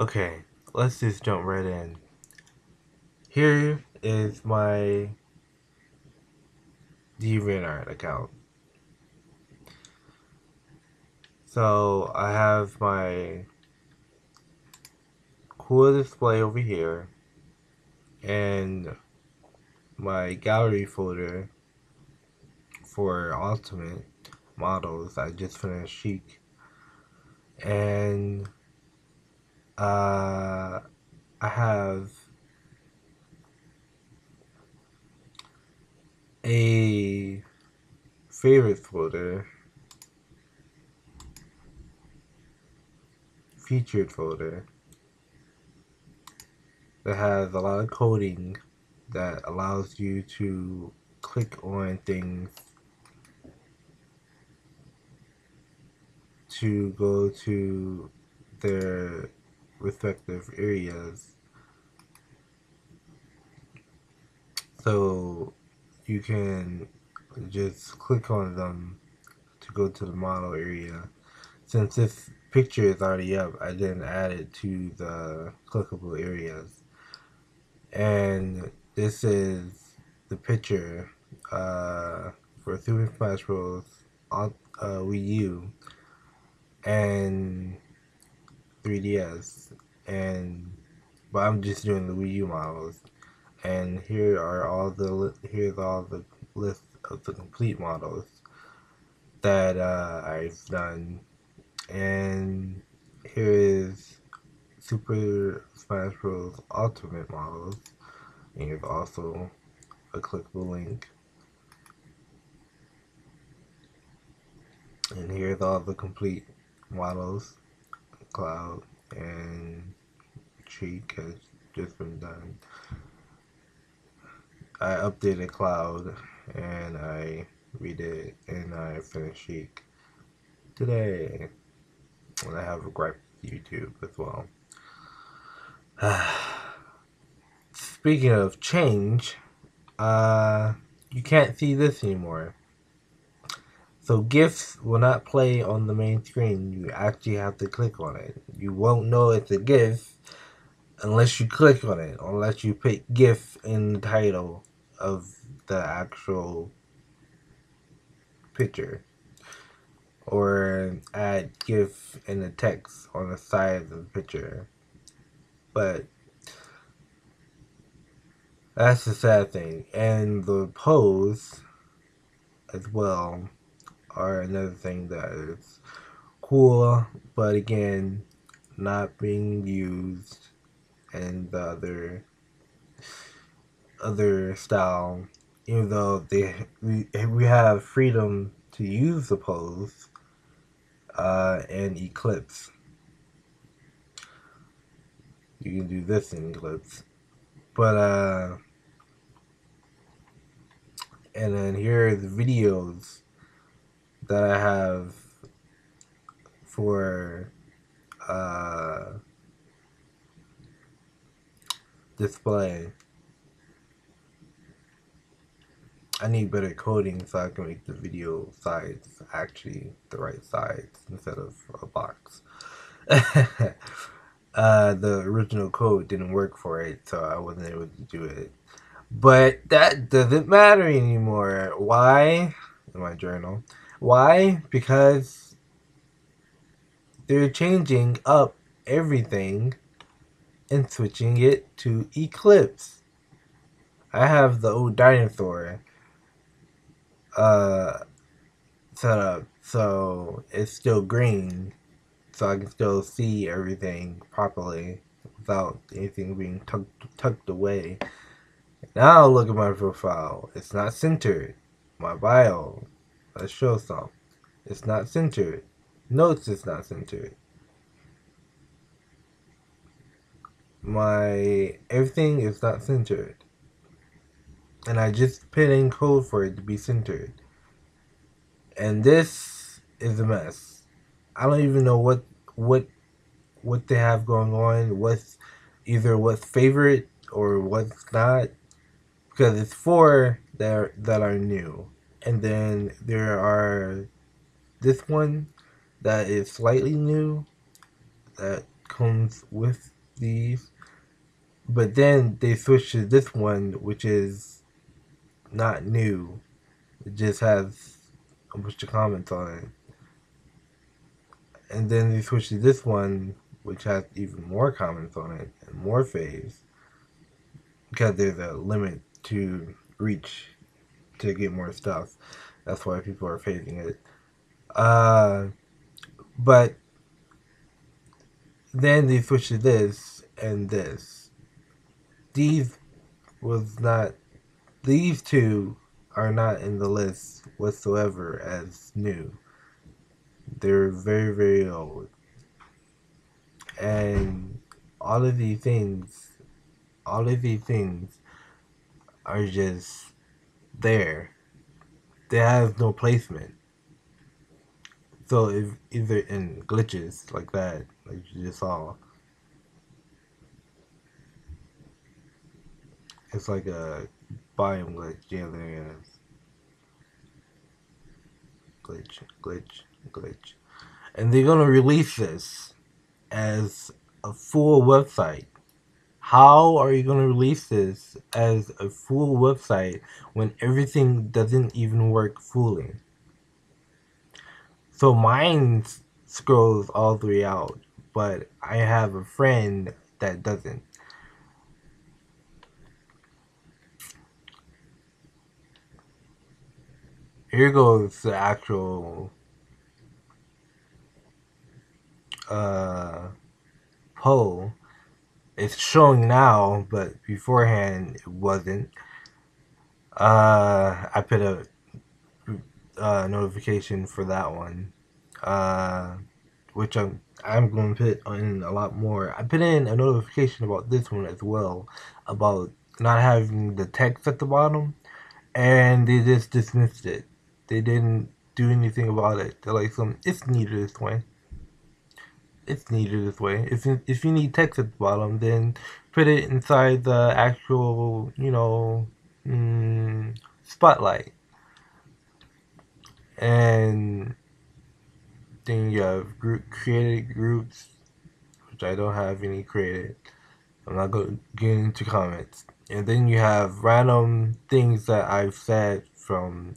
Okay, let's just jump right in. Here is my DeviantArt account. So I have my cool display over here and my gallery folder for ultimate models. I just finished Sheik and uh, I have a favorite folder, featured folder. That has a lot of coding that allows you to click on things to go to their respective areas. So you can just click on them to go to the model area. Since this picture is already up, I didn't add it to the clickable areas. And this is the picture uh, for Super Smash Bros. on uh, Wii U and 3DS and but I'm just doing the Wii U models. And here are all the here's all the list of the complete models that uh, I've done. And here is Super Smash Bros. Ultimate models and here's also a clickable link. And here's all the complete models Cloud and Sheik has just been done. I updated Cloud and I redid it and I finished Sheik today. And I have a gripe with YouTube as well. Speaking of change, uh, you can't see this anymore. So GIFs will not play on the main screen. You actually have to click on it. You won't know it's a GIF unless you click on it, unless you put GIF in the title of the actual picture. Or add GIF in the text on the side of the picture. But that's the sad thing. And the pose as well are another thing that is cool, but again, not being used in the other other style. Even though they we we have freedom to use the pose uh, in Eclipse. You can do this in Eclipse. But uh and then here are the videos that I have for uh, display. I need better coding so I can make the video sides actually the right sides instead of a box. uh, the original code didn't work for it, so I wasn't able to do it. But that doesn't matter anymore. Why? In my journal. Why? Because they're changing up everything and switching it to Eclipse. I have the old dinosaur uh, set up so it's still green so I can still see everything properly without anything being tucked, tucked away. Now look at my profile. It's not centered. My bio Let's show some. It's not centered. Notes is not centered. My everything is not centered. And I just put in code for it to be centered. And this is a mess. I don't even know what what what they have going on, what's either what's favorite or what's not. Because it's four that are, that are new and then there are this one that is slightly new that comes with these. But then they switched to this one, which is not new. It just has a bunch of comments on it. And then they switched to this one, which has even more comments on it and more faves. Because there's a limit to reach to get more stuff. That's why people are phasing it. Uh, but then they switched to this and this. These was not. These two are not in the list whatsoever as new. They're very, very old. And all of these things, all of these things are just there. They have no placement. So if either in glitches like that, like you just saw, it's like a biome glitch. Yeah, there is. Glitch, glitch, glitch. And they're gonna release this as a full website. How are you gonna release this as a full website when everything doesn't even work fully? So mine scrolls all the way out, but I have a friend that doesn't. Here goes the actual uh, poll. It's showing now, but beforehand it wasn't. Uh, I put a uh, notification for that one, uh, which I'm I'm going to put in a lot more. I put in a notification about this one as well, about not having the text at the bottom, and they just dismissed it. They didn't do anything about it. They're like, some it's needed this way. It's needed this way. If if you need text at the bottom, then put it inside the actual, you know, mm, spotlight and then you have group created groups, which I don't have any created. I'm not going to get into comments. And then you have random things that I've said from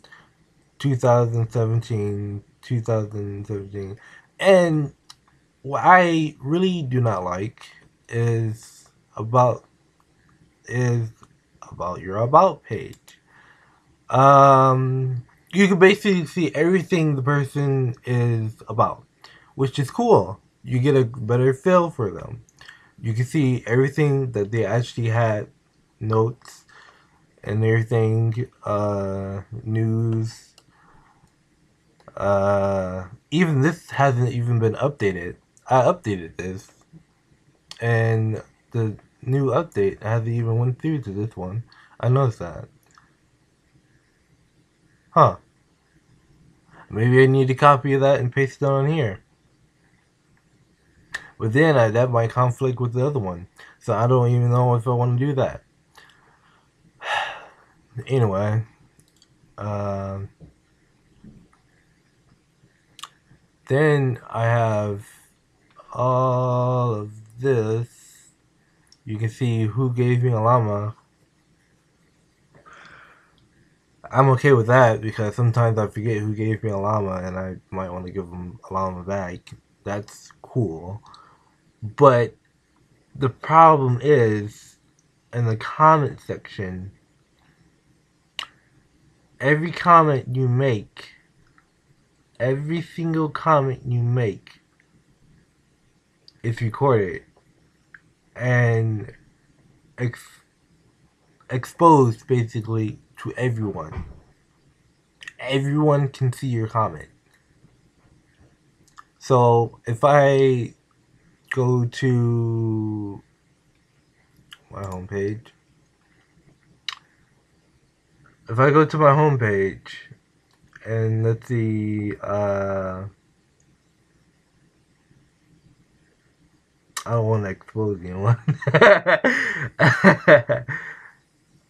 2017, 2017. And what I really do not like is about is about your about page. Um you can basically see everything the person is about, which is cool. You get a better feel for them. You can see everything that they actually had, notes and everything, uh, news. Uh, even this hasn't even been updated. I updated this, and the new update hasn't even went through to this one. I noticed that. Huh. Maybe I need to copy that and paste it on here. But then I, that might conflict with the other one. So I don't even know if I want to do that. anyway. Um, then I have all of this. You can see who gave me a llama I'm okay with that because sometimes I forget who gave me a llama and I might want to give them a llama back. That's cool. But the problem is in the comment section, every comment you make, every single comment you make is recorded and ex- exposed basically to everyone. Everyone can see your comment. So if I go to my homepage, if I go to my homepage and let's see, uh, I don't want to expose anyone.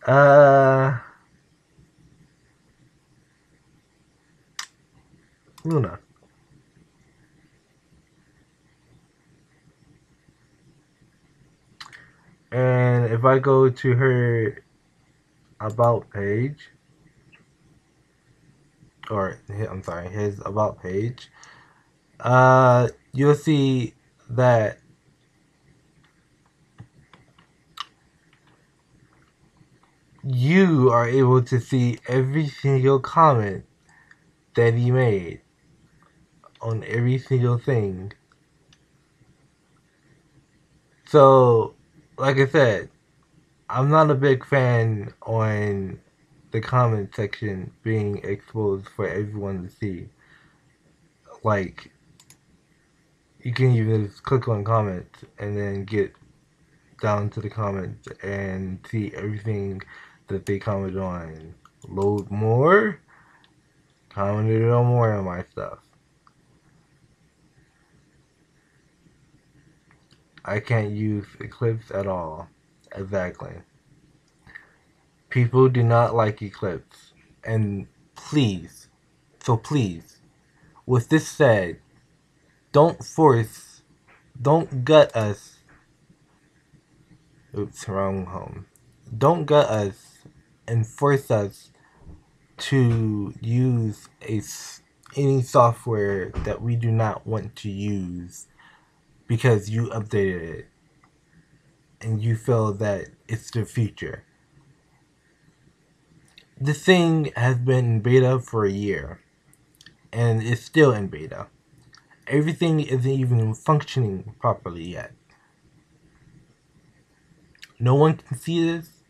uh, Luna And if I go to her about page, or I'm sorry, his about page, uh, you'll see that you are able to see every single comment that he made on every single thing. So, like I said, I'm not a big fan on the comment section being exposed for everyone to see. Like, you can even just click on comments and then get down to the comments and see everything that they commented on. Load more, commented on more on my stuff. I can't use Eclipse at all. Exactly. People do not like Eclipse. And please, so please, with this said, don't force, don't gut us. Oops, wrong home. Don't gut us and force us to use a any software that we do not want to use because you updated it and you feel that it's the future. The thing has been in beta for a year and it's still in beta. Everything isn't even functioning properly yet. No one can see this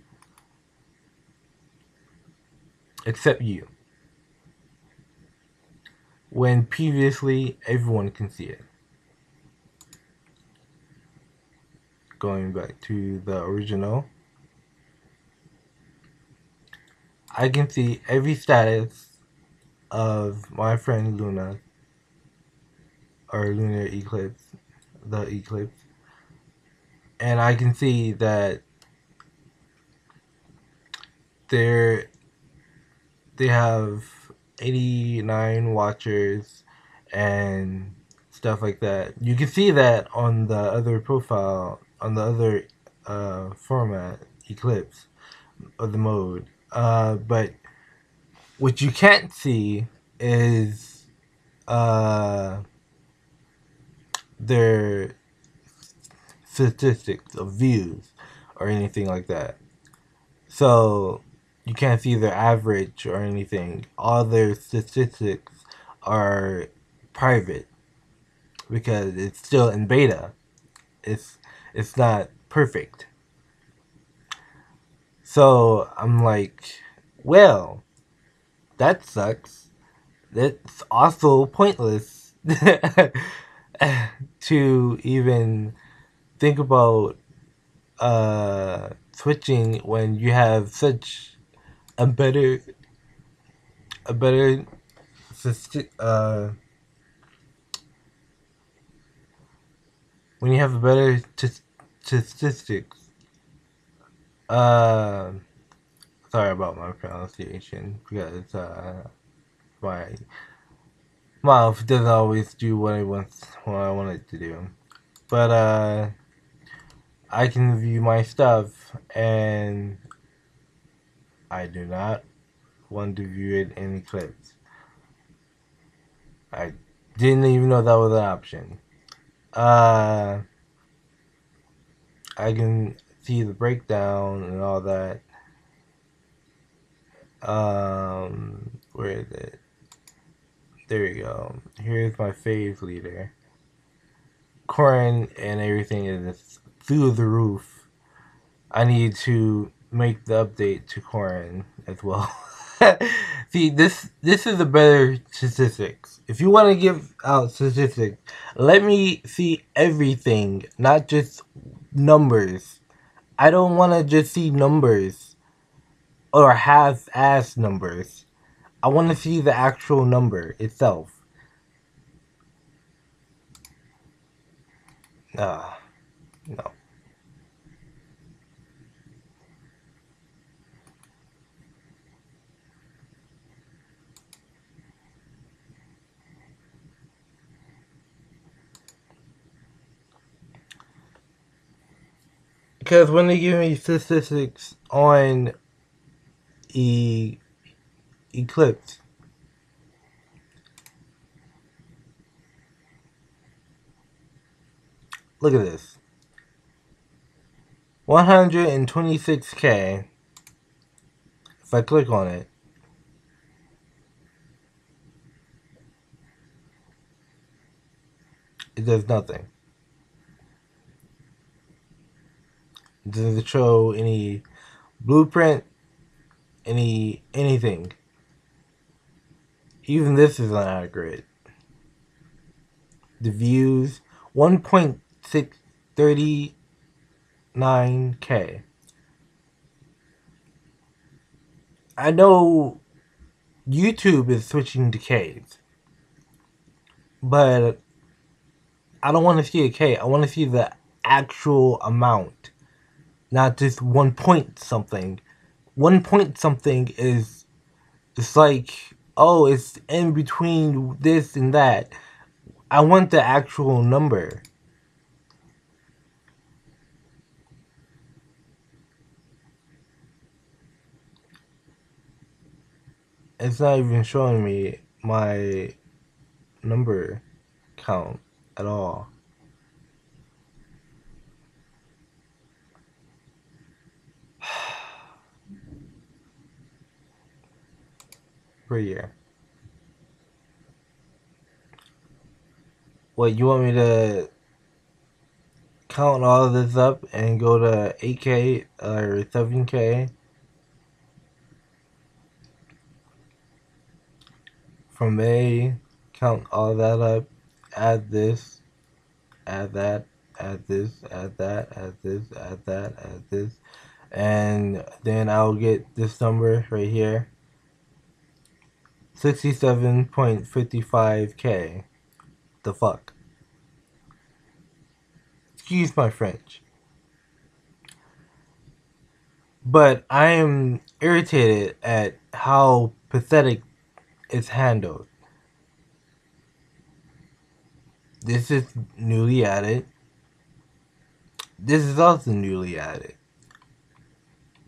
except you. When previously everyone can see it. Going back to the original. I can see every status of my friend Luna or lunar eclipse, the eclipse, and I can see that there they have 89 watchers and stuff like that. You can see that on the other profile, on the other uh, format, Eclipse, of the mode. Uh, but what you can't see is uh, their statistics of views or anything like that. So you can't see their average or anything. All their statistics are private because it's still in beta. It's it's not perfect. So I'm like, well, that sucks. That's also pointless to even think about uh, switching when you have such a better a better uh when you have a better statistics uh sorry about my pronunciation because uh my mouth doesn't always do what I want what I want it to do. But uh I can view my stuff and I do not want to view it in Eclipse. I didn't even know that was an option. Uh, I can see the breakdown and all that. Um, where is it? There we go. Here's my fave leader. Corrin and everything is through the roof. I need to make the update to Corrin as well. See, this this is a better statistics. If you want to give out statistics, let me see everything, not just numbers. I don't want to just see numbers or half-ass numbers. I want to see the actual number itself. Ah, uh, no. Because when they give me statistics on e Eclipse, look at this. 126k. If I click on it, it does nothing. It doesn't show any blueprint, any anything. Even this is not accurate. The views 1.639k. I know YouTube is switching to K's. But I don't want to see a K. I want to see the actual amount not just one point something. One point something is it's like oh it's in between this and that. I want the actual number. It's not even showing me my number count at all. Per year. What, you want me to count all of this up and go to 8K or 7K? From A, count all that up, add this, add that, add this, add that, add this, add that, add this, and then I'll get this number right here. 67.55k. The fuck? Excuse my French. But I am irritated at how pathetic it's handled. This is newly added. This is also newly added.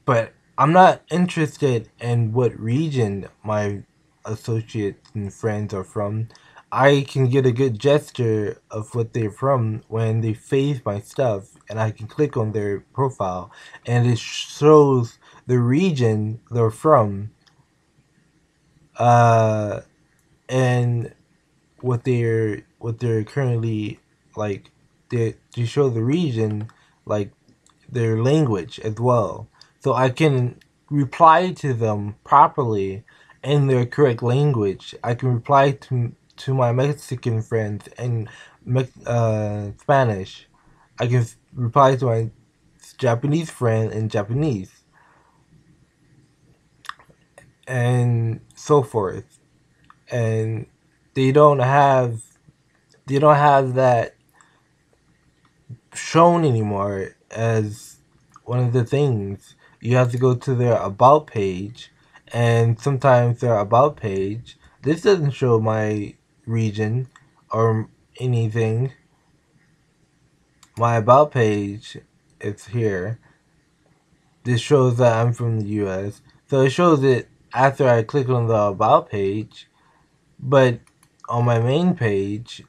But I'm not interested in what region my associates and friends are from, I can get a good gesture of what they're from when they save my stuff and I can click on their profile and it shows the region they're from uh and what they're what they're currently like they to show the region like their language as well. So I can reply to them properly in their correct language. I can reply to to my Mexican friends in uh, Spanish. I can reply to my Japanese friend in Japanese, and so forth. And they don't have they don't have that shown anymore as one of the things. You have to go to their about page and sometimes their about page. This doesn't show my region or anything. My about page is here. This shows that I'm from the US. So it shows it after I click on the about page. But on my main page,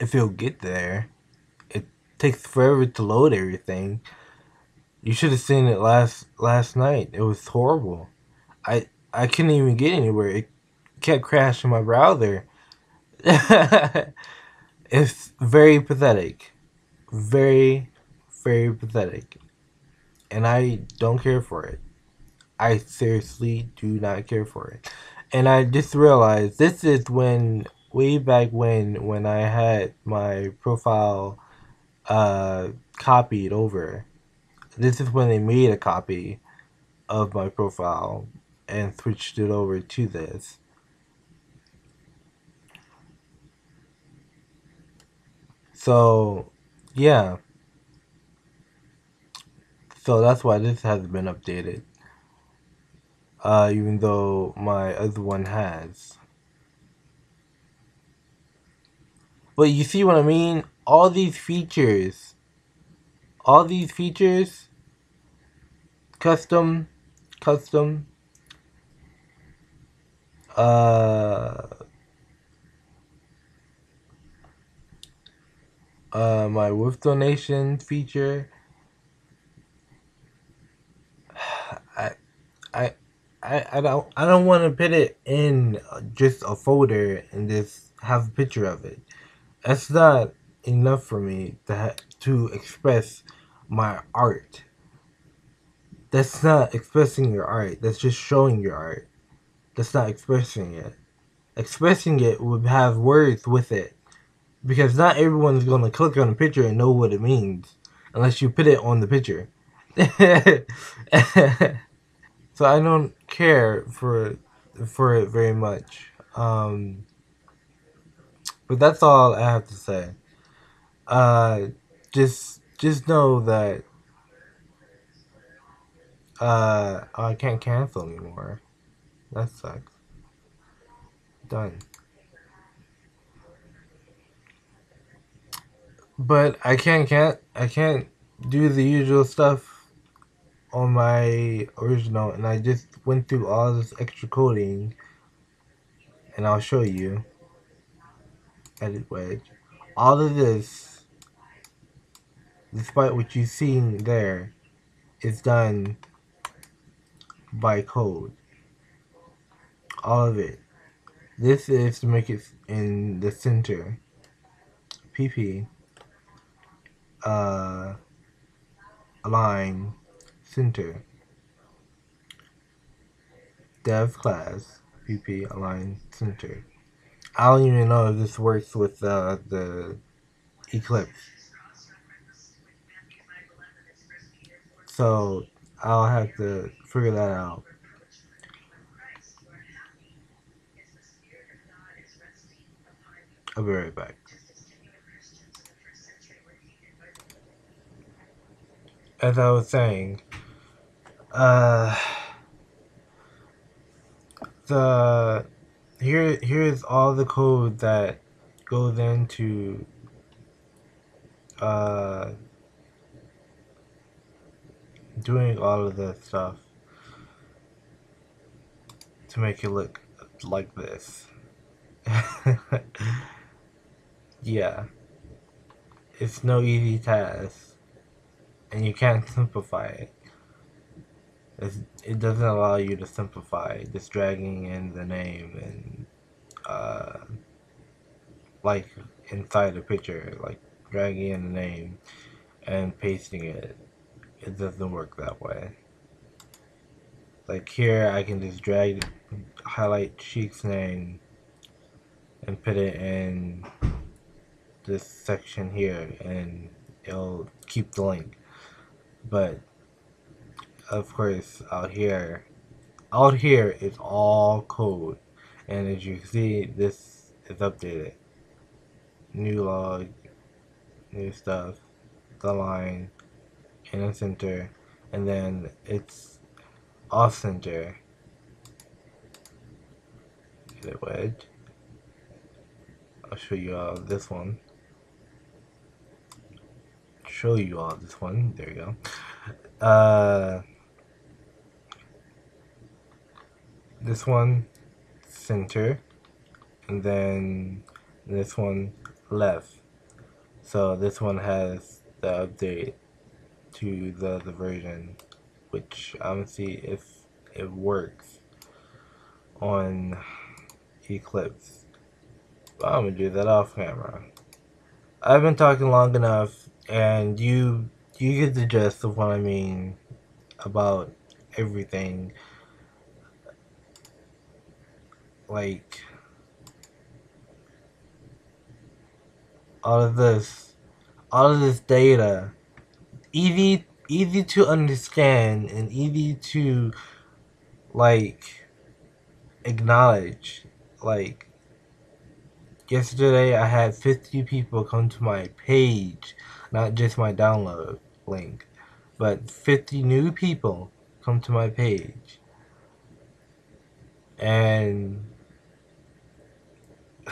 if it'll get there, takes forever to load everything. You should have seen it last last night. It was horrible. I I couldn't even get anywhere. It kept crashing my browser. it's very pathetic. Very very pathetic. And I don't care for it. I seriously do not care for it. And I just realized this is when way back when when I had my profile uh, copied over. This is when they made a copy of my profile and switched it over to this. So, yeah. So that's why this hasn't been updated. Uh, even though my other one has. But you see what I mean? All these features, all these features, custom, custom, uh, uh, my with donation feature. I, I, I, I don't, I don't want to put it in just a folder and just have a picture of it. That's not enough for me to ha- to express my art. That's not expressing your art. That's just showing your art. That's not expressing it. Expressing it would have words with it because not everyone's going to click on the picture and know what it means unless you put it on the picture. so I don't care for for it very much. Um, but that's all I have to say. Uh, just just know that uh, I can't cancel anymore. That sucks. Done. But I can't can't I can't do the usual stuff on my original and I just went through all this extra coding and I'll show you edit wedge all of this despite what you've seen there is done by code. All of it. This is to make it in the center. Pp uh, align center. Dev class pp align center. I don't even know if this works with uh, the Eclipse. So I'll have to figure that out. I'll be right back. As I was saying, uh, the here here's all the code that goes into uh, doing all of the stuff to make it look like this. yeah. It's no easy task. And you can't simplify it. It's, it doesn't allow you to simplify just dragging in the name and uh, like inside a picture like dragging in the name and pasting it it doesn't work that way. Like here I can just drag highlight Sheik's name and put it in this section here and it'll keep the link. But of course out here out here is all code. And as you can see this is updated. New log new stuff the line the center and then it's off center. The wedge I'll show you all this one. Show you all this one. There you go. Uh this one center and then this one left. So this one has the update to the, the version which I'm gonna see if it works on Eclipse. But I'm gonna do that off camera. I've been talking long enough and you you get the gist of what I mean about everything. Like all of this all of this data easy easy to understand and easy to like acknowledge like yesterday I had 50 people come to my page not just my download link but 50 new people come to my page and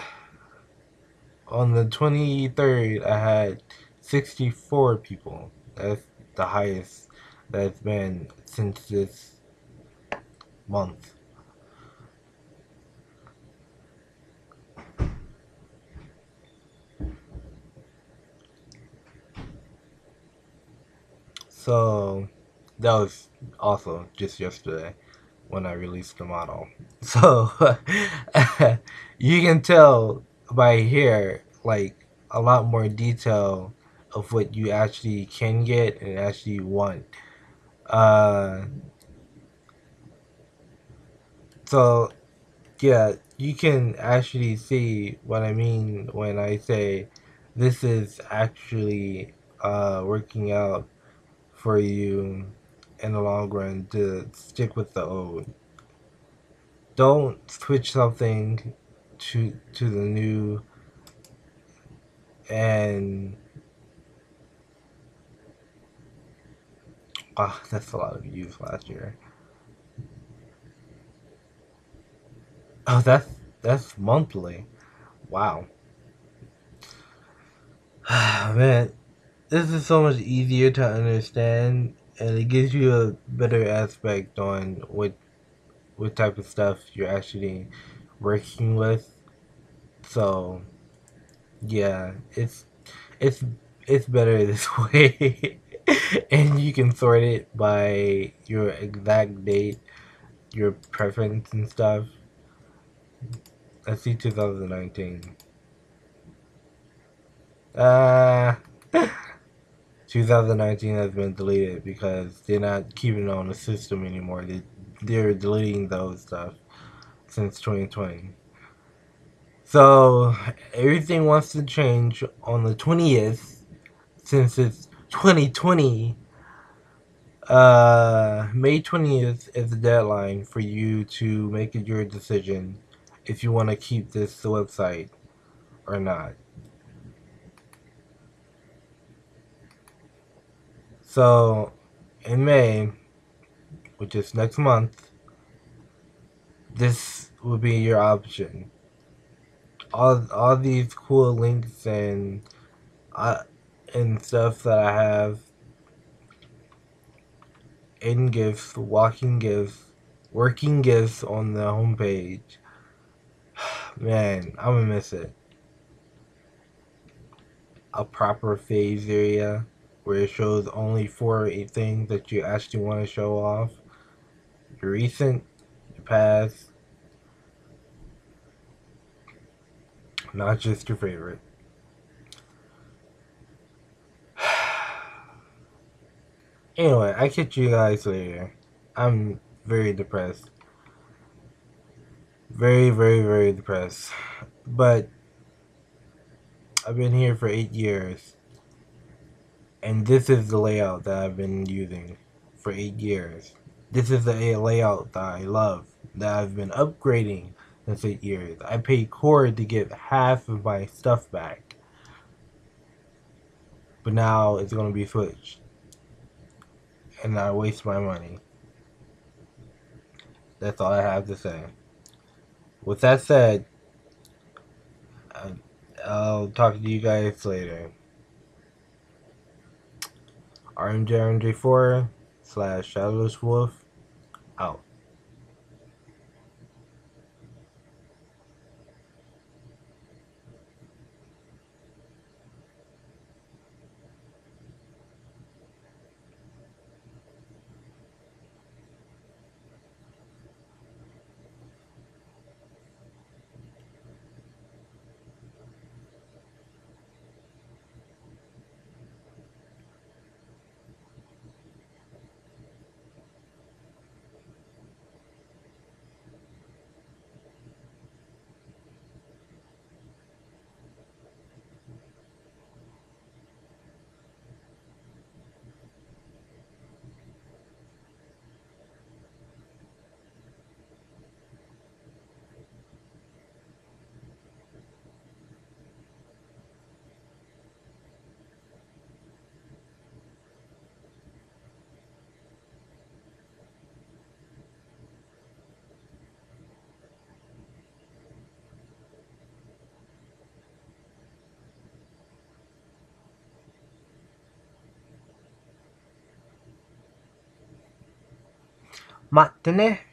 on the 23rd, I had 64 people. That's the highest that's been since this month. So that was also just yesterday when I released the model. So you can tell by here like a lot more detail of what you actually can get and actually want. Uh, so yeah, you can actually see what I mean when I say this is actually uh, working out for you in the long run to stick with the old. Don't switch something to to the new and ah, that's a lot of views last year. Oh, that's that's monthly. Wow. Man, this is so much easier to understand and it gives you a better aspect on what what type of stuff you're actually working with so yeah it's it's it's better this way and you can sort it by your exact date your preference and stuff Let's see 2019 uh 2019 has been deleted because they're not keeping it on the system anymore. They, they're deleting those stuff since 2020. So everything wants to change on the 20th since it's 2020. Uh, May 20th is the deadline for you to make your decision if you want to keep this website or not. So, in May, which is next month, this will be your option. All all these cool links and uh, and stuff that I have in GIFs, walking GIFs, working GIFs on the homepage. Man, I'm gonna miss it. A proper phase area where it shows only four things that you actually want to show off. Your recent, your past, not just your favorite. Anyway, I catch you guys later. I'm very depressed. Very, very, very depressed. But I've been here for eight years and this is the layout that I've been using for eight years. This is the layout that I love, that I've been upgrading since eight years. I paid Core to get half of my stuff back. But now it's going to be switched. And I waste my money. That's all I have to say. With that said, I'll talk to you guys later. RMJ4 slash Shadowless Wolf out. 待ってね。